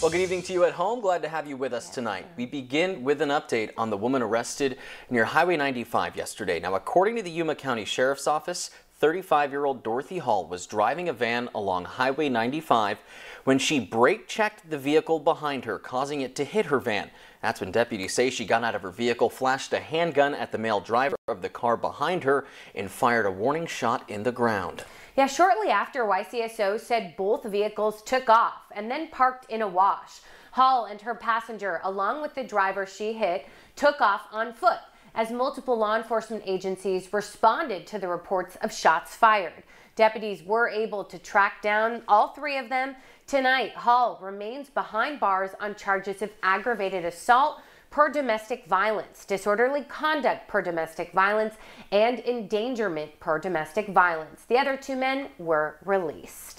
Well, good evening to you at home. Glad to have you with us tonight. We begin with an update on the woman arrested near Highway 95 yesterday. Now, according to the Yuma County Sheriff's Office, 35-year-old Dorothy Hall was driving a van along Highway 95 when she brake checked the vehicle behind her, causing it to hit her van. That's when deputies say she got out of her vehicle, flashed a handgun at the male driver of the car behind her, and fired a warning shot in the ground. Yeah, shortly after, YCSO said both vehicles took off and then parked in a wash. Hall and her passenger, along with the driver she hit, took off on foot as multiple law enforcement agencies responded to the reports of shots fired. Deputies were able to track down all three of them. Tonight, Hall remains behind bars on charges of aggravated assault, per domestic violence, disorderly conduct per domestic violence, and endangerment per domestic violence. The other two men were released.